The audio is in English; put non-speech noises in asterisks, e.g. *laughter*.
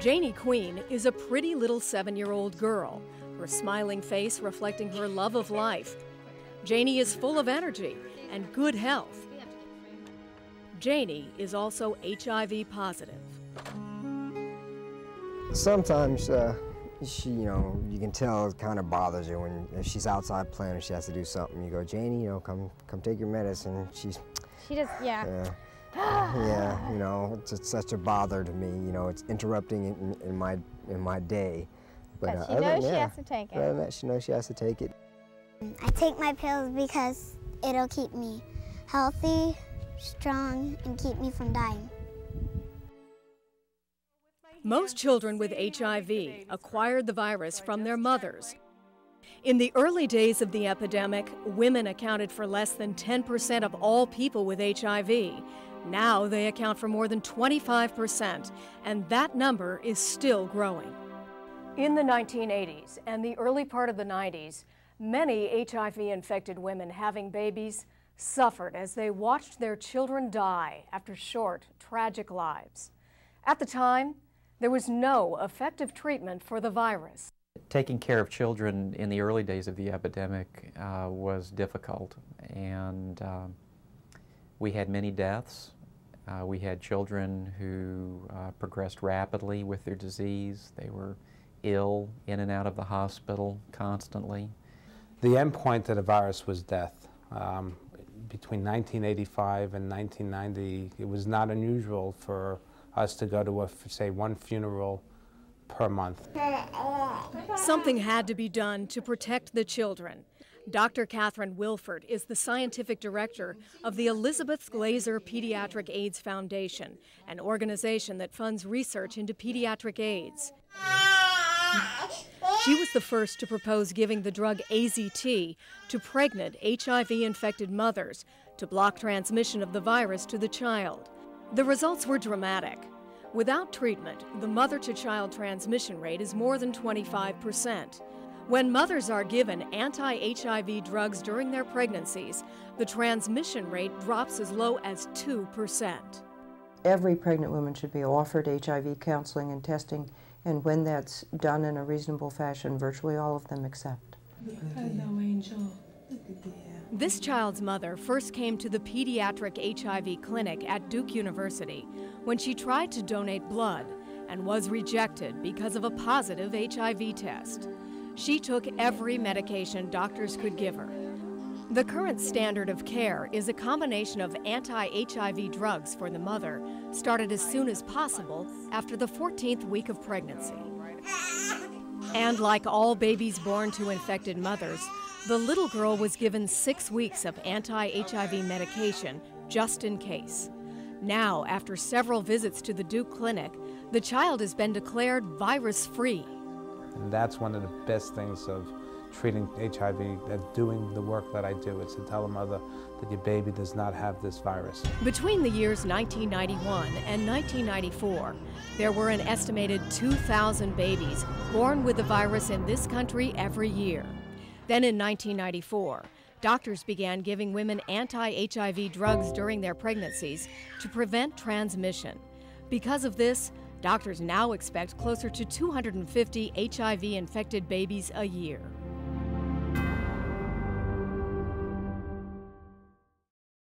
Janie Queen is a pretty little seven year old girl, her smiling face reflecting her love of life. Janie is full of energy and good health. Janie is also HIV positive. Sometimes uh, she, you know, you can tell it kind of bothers her when if she's outside playing and she has to do something. You go, Janie, you know, come come take your medicine. She's. She just, yeah. Yeah. Yeah, *gasps* you know, it's, it's, such a bother to me. You know, it's interrupting in, in my in my day. But, but uh, she knows she has to take it. Other than that, she knows she has to take it. I take my pills because it'll keep me healthy, strong, and keep me from dying. Most children with HIV acquired the virus from their mothers. In the early days of the epidemic, women accounted for less than 10% of all people with HIV. Now they account for more than 25%, and that number is still growing. In the 1980s and the early part of the 90s, many HIV infected women having babies suffered as they watched their children die after short, tragic lives. At the time, there was no effective treatment for the virus. Taking care of children in the early days of the epidemic uh, was difficult, and uh, we had many deaths. Uh, we had children who uh, progressed rapidly with their disease. They were ill, in and out of the hospital constantly. The endpoint of the virus was death. Um, between 1985 and 1990, it was not unusual for us to go to, a, say, one funeral per month. Something had to be done to protect the children. Dr. Catherine Wilfert is the scientific director of the Elizabeth Glaser Pediatric AIDS Foundation, an organization that funds research into pediatric AIDS. She was the first to propose giving the drug AZT to pregnant HIV infected mothers to block transmission of the virus to the child. The results were dramatic. Without treatment, the mother to child transmission rate is more than 25%. When mothers are given anti HIV drugs during their pregnancies, the transmission rate drops as low as 2%. Every pregnant woman should be offered HIV counseling and testing, and when that's done in a reasonable fashion, virtually all of them accept. Hello, Angel. This child's mother first came to the pediatric HIV clinic at Duke University when she tried to donate blood and was rejected because of a positive HIV test. She took every medication doctors could give her. The current standard of care is a combination of anti HIV drugs for the mother, started as soon as possible after the 14th week of pregnancy. And like all babies born to infected mothers, the little girl was given six weeks of anti HIV medication just in case. Now, after several visits to the Duke Clinic, the child has been declared virus free. And that's one of the best things of treating HIV, and doing the work that I do. It's to tell a mother that your baby does not have this virus. Between the years 1991 and 1994, there were an estimated 2,000 babies born with the virus in this country every year. Then in 1994, doctors began giving women anti HIV drugs during their pregnancies to prevent transmission. Because of this, doctors now expect closer to 250 HIV infected babies a year.